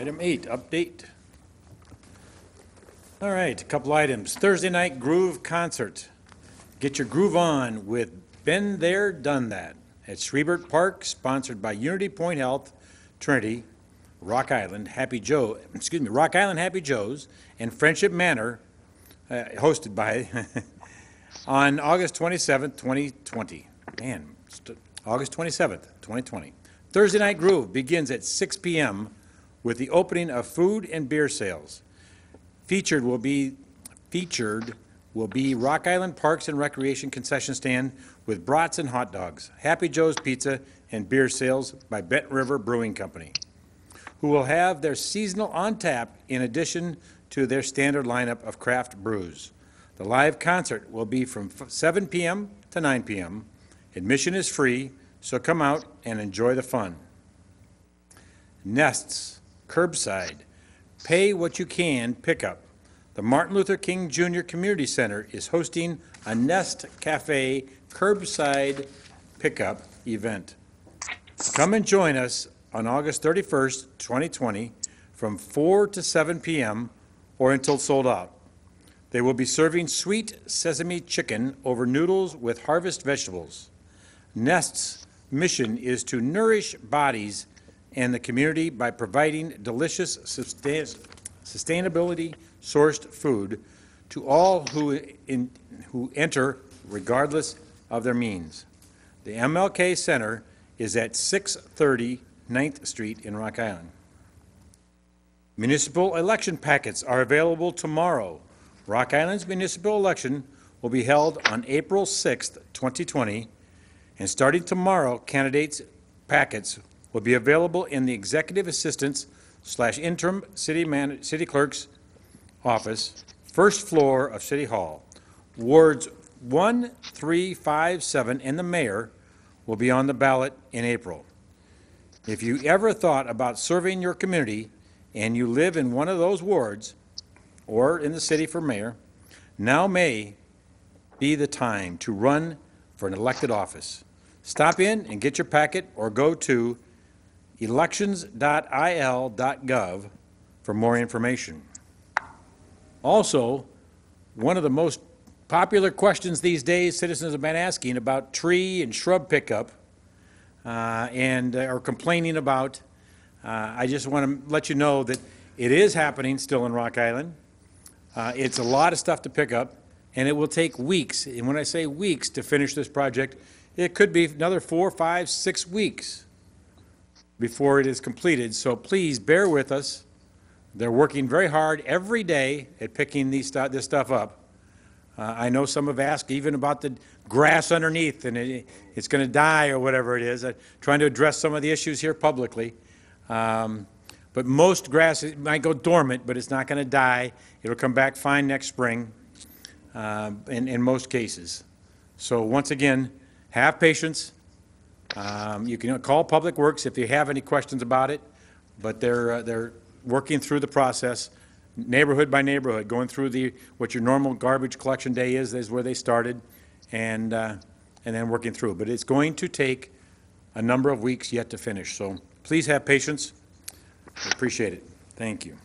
Item eight, update. All right, a couple items. Thursday night groove concert. Get your groove on with Been There, Done That at Schwiebert Park, sponsored by Unity Point Health, Trinity, Rock Island, Happy Joe, excuse me, Rock Island Happy Joe's, and Friendship Manor, uh, hosted by, on August 27th, 2020. Man, st- August 27th, 2020. Thursday Night Groove begins at 6 PM with the opening of food and beer sales. Featured will be, featured will be Rock Island Parks and Recreation concession stand with brats and hot dogs, Happy Joe's Pizza, and beer sales by Bent River Brewing Company, who will have their seasonal on tap in addition to their standard lineup of craft brews. The live concert will be from 7 PM to 9 PM. Admission is free, so come out and enjoy the fun. Nests, curbside, pay what you can pickup. The Martin Luther King Jr. Community Center is hosting a Nest Cafe curbside pickup event. Come and join us on August 31st, 2020, from 4 to 7 p.m. or until sold out. They will be serving sweet sesame chicken over noodles with harvest vegetables. Nest's mission is to nourish bodies and the community by providing delicious, sustain- sustainability-sourced food to all who, in, who enter regardless of their means. The MLK Center is at 630 9th Street in Rock Island. Municipal election packets are available tomorrow. Rock Island's municipal election will be held on April 6th, 2020, and starting tomorrow, candidates' packets will be available in the executive assistant's slash interim city man, city clerk's office, first floor of City Hall. Wards 1, 3, 5, 7, and the mayor will be on the ballot in April. If you ever thought about serving your community and you live in one of those wards or in the city for mayor, now may be the time to run for an elected office. Stop in and get your packet or go to elections.il.gov for more information. Also, one of the most popular questions these days citizens have been asking about tree and shrub pickup uh, and uh, are complaining about. Uh, I just want to let you know that it is happening still in Rock Island. Uh, It's a lot of stuff to pick up, and it will take weeks. And when I say weeks to finish this project, it could be another four, five, six weeks before it is completed. So please bear with us. They're working very hard every day at picking these, stu- this stuff up. Uh, I know some have asked even about the grass underneath, and it, it's going to die or whatever it is. Trying to address some of the issues here publicly. Um, but most grass might go dormant, but it's not going to die. It'll come back fine next spring, um, in, in most cases. So once again, have patience. Um, you can call Public Works if you have any questions about it, but they're, uh, they're working through the process, neighborhood by neighborhood, going through the, what your normal garbage collection day is, is where they started, and, uh, and then working through. But it's going to take a number of weeks yet to finish, so please have patience. Appreciate it. Thank you.